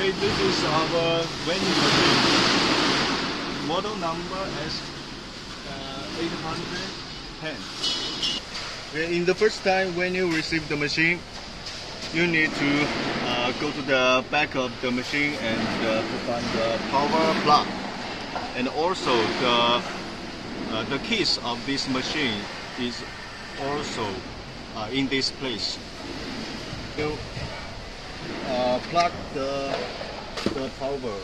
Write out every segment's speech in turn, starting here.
Okay, this is our vending machine. Model number is uh, 810. Okay, In the first time when you receive the machine, you need to uh, go to the back of the machine and uh, to find the power plug. And also the uh, the keys of this machine is also uh, in this place. You uh, plug the the power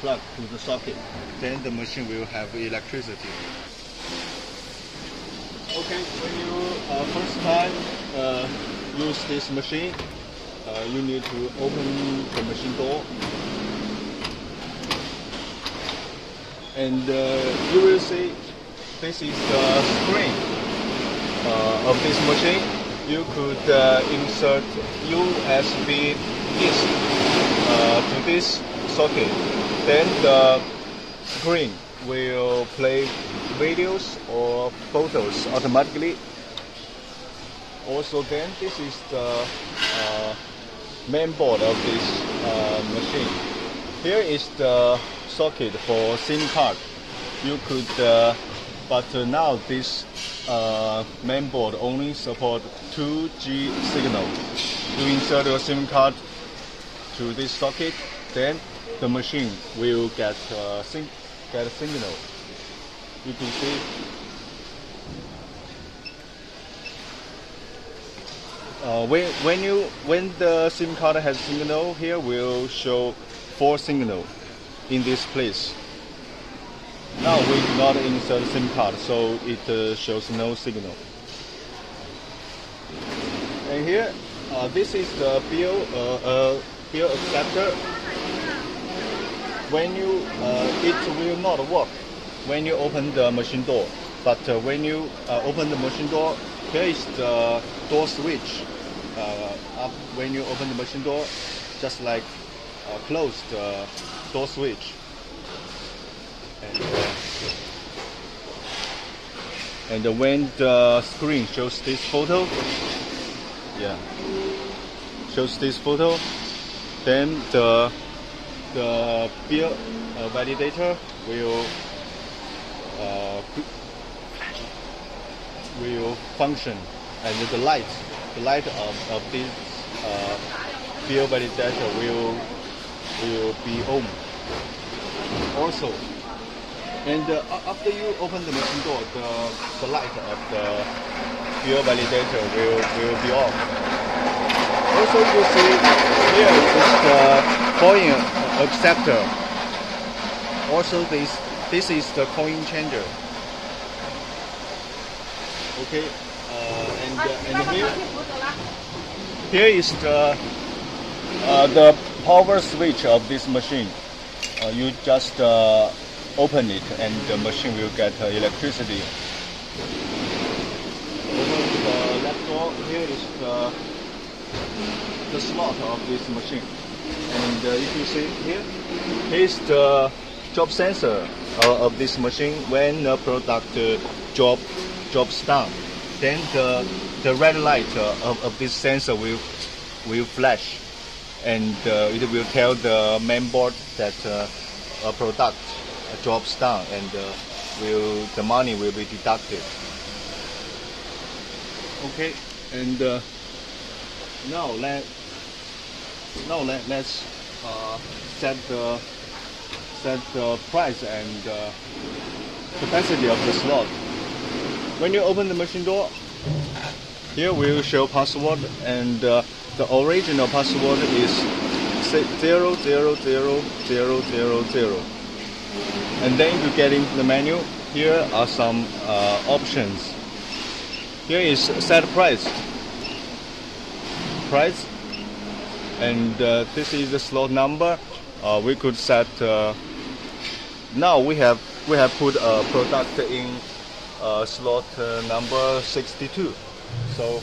plug to the socket, then the machine will have electricity. Okay, when you uh, first time uh, use this machine, uh, you need to open the machine door. And uh, you will see this is the screen uh, of this machine. You could uh, insert USB disk uh, to this socket. Then the screen will play videos or photos automatically. Also, then this is the uh, main board of this uh, machine. Here is the socket for SIM card. You could, uh, but uh, now this uh, main board only support 2G signal. You insert your SIM card to this socket, then the machine will get uh, sing- get a signal. You can see. Uh, when, when you when the SIM card has signal here will show four signal in this place. Now we do not insert SIM card, so it uh, shows no signal. And here, uh, this is the bill uh, uh, bill acceptor. When you uh, it will not work when you open the machine door, but uh, when you uh, open the machine door, here is the door switch. Uh, up when you open the machine door, just like uh, close the door switch. And, uh, and when the screen shows this photo, yeah, shows this photo, then the the bill uh, validator will uh, will function, and the light, the light of, of this uh, bill validator will will be on. Also, and uh, after you open the machine door, the, the light of the bill validator will, will be off. Also, you see here is the coin acceptor. Also, this this is the coin changer. Okay, uh, and uh, and here here is the uh, the power switch of this machine. Uh, you just uh, open it, and the machine will get uh, electricity. The left door, here is the the slot of this machine. And uh, if you see here, here's the drop sensor uh, of this machine. When the product job drops down, then the the red light uh, of, of this sensor will will flash, and uh, it will tell the main board that uh, a product uh, drops down and uh, will the money will be deducted. Okay, and uh, now let now let let's uh, set the set the price and uh, capacity of the slot. When you open the machine door, here we will show password and uh, the original password is 0000000. And then you get into the menu. Here are some uh, options. Here is set price. Price and uh, this is the slot number. Uh, we could set. Uh, now we have we have put a product in uh, slot uh, number 62. So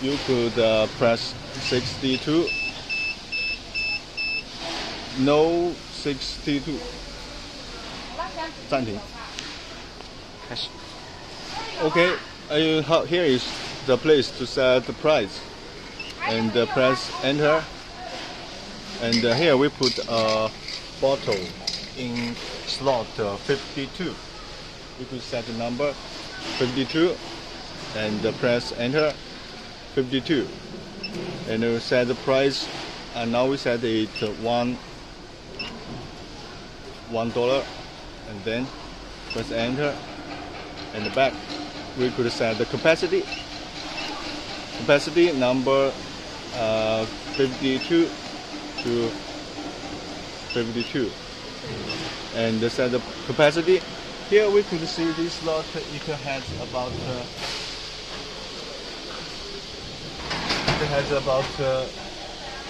you could press 62. No 62. 暂停。开始。Okay, uh, how- here is the place to set the price and uh, press enter And uh, here we put a bottle in slot uh, 52. You could set the number 52 and uh, press enter 52. And we set the price and now we set it uh, one one dollar and then press enter. And the back we could set the capacity. Capacity number uh, 52 to 52 and set the capacity here we could see this slot it has about uh, it has about uh,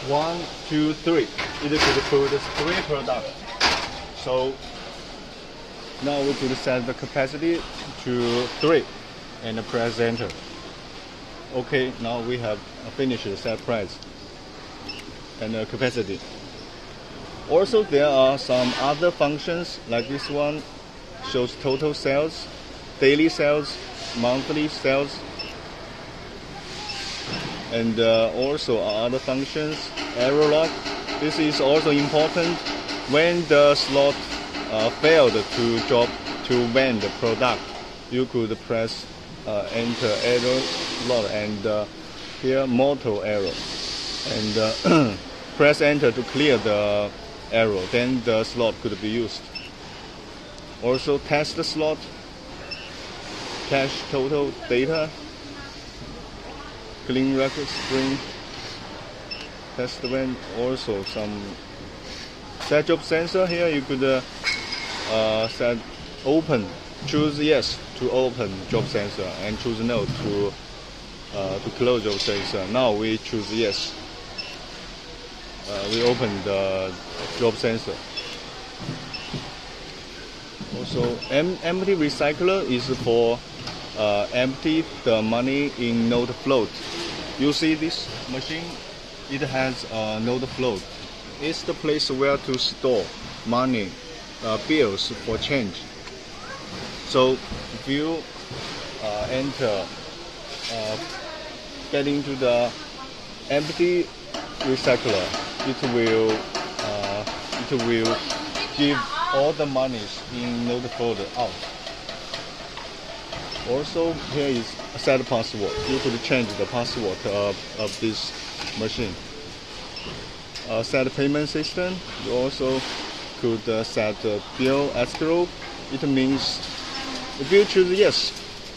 one two three. It could put three products so now we could set the capacity to three and press enter. Okay now we have finished set price and the capacity. Also there are some other functions like this one shows total sales daily sales monthly sales and uh, also other functions. Error lock this is also important. When the slot failed to drop to vend the product you could press uh, enter error slot and uh, here mortal error and uh, press enter to clear the error then the slot could be used. Also test the slot. Cache total data. Clean record screen test when also some set sensor here. You could uh, uh, open choose yes to open drop sensor and choose no to uh, to close drop sensor now we choose yes. Uh, we open the drop sensor also em empty recycler is for uh, empty the money in note float. You see this machine? It has a note float. It's the place where to store money uh, bills for change. So if you uh, enter uh, get into the empty recycler it will uh, it will give all the monies in node folder out. Also here is set password. You could change the password of, of this machine. Set payment system you also could uh, set uh, bill escrow. It means if you choose yes.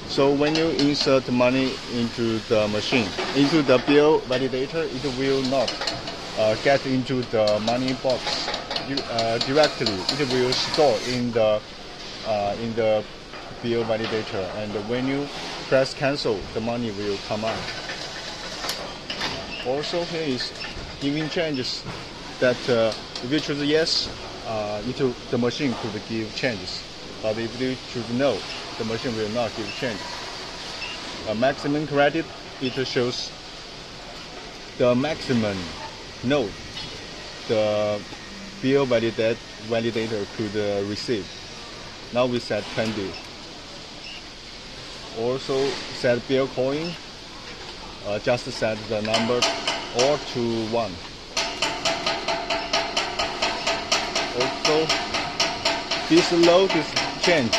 So when you insert money into the machine into the bill validator it will not uh, get into the money box uh, directly. It will store in the uh, in the bill validator. And when you press cancel the money will come out. Also here is giving changes that if you choose yes uh, will, the machine could give changes. But if you choose no the machine will not give changes. A maximum credit it shows the maximum node the bill validate, validator could uh, receive. Now we set 20 also set bill coin uh, just set the number or to 1 also this load is change.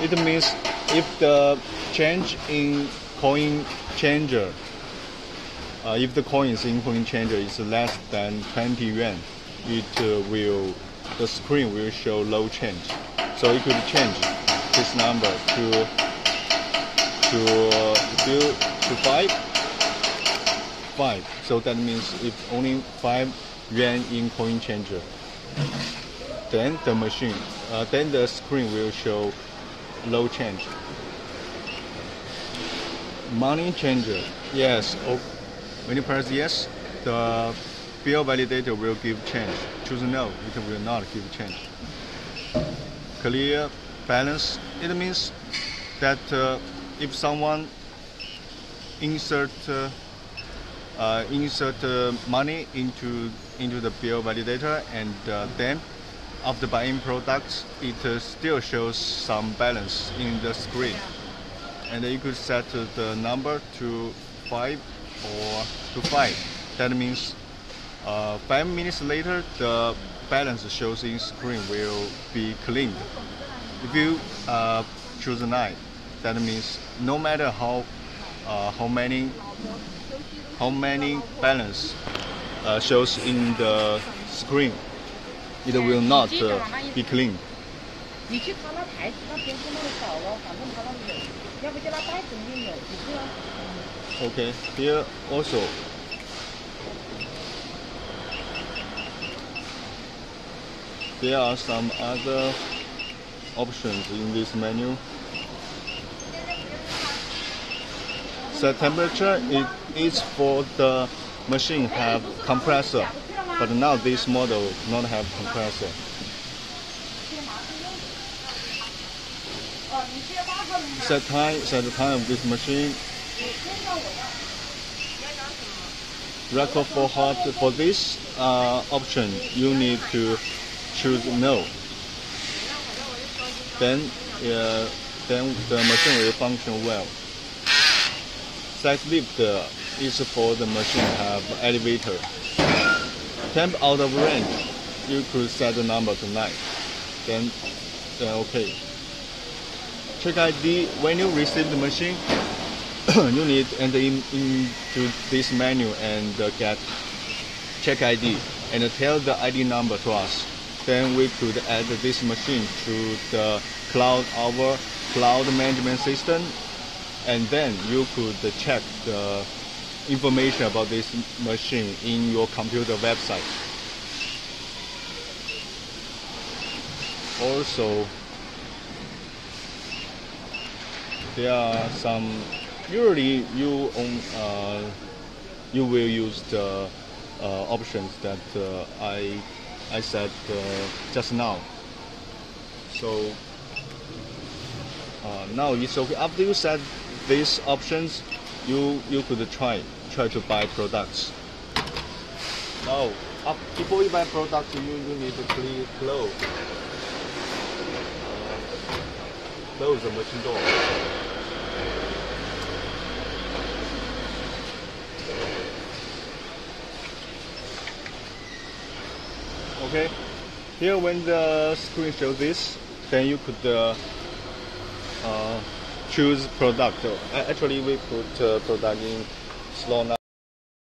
It means if the change in coin changer uh, if the coins in coin changer is less than 20 yuan it uh, will the screen will show low change. So you could change this number to to uh, to five. Five. So that means if only five yuan in coin changer then the machine, uh, then the screen will show low change. Money changer, yes. Oh, when you press yes, the bill validator will give change. Choose no, it will not give change. Clear balance, it means that uh, if someone insert uh, uh, insert uh, money into into the bill validator and uh, after buying products, it uh, still shows some balance in the screen. And you could set the number to 5 or to 5. That means uh, five minutes later, the balance shows in screen will be cleaned. If you uh, choose nine, that means no matter how uh, how many how many balance uh, shows in the screen, it will not uh, be clean. 你去查那牌子，那边是那个找了，反正他那里有，要不叫他带肯定有，只是。 Okay, here also. There are some other options in this menu. Set temperature it is for the machine have compressor, But now this model not have compressor. Set time, set the time of this machine. Record for hot for this uh, option, you need to choose no. Then, uh, then the machine will function well. Side lift uh, is for the machine have elevator. Temp out of range, you could set the number to nine. Then, then okay. Check ID when you receive the machine. you need to enter in, into this menu and uh, get check ID and tell the ID number to us. Then we could add this machine to the cloud our cloud management system, and then you could check the information about this machine in your computer website. Also, there are some usually you own uh, you will use the uh, options that uh, I I said uh, just now. So uh, now it's okay. After you set these options, you you could try try to buy products. Now, up, before you buy products, you, you need to clean clothes. Uh, close the machine door. Okay. Here, when the screen shows this, then you could uh, uh, choose product. Uh, Actually, we put uh, product in slow now.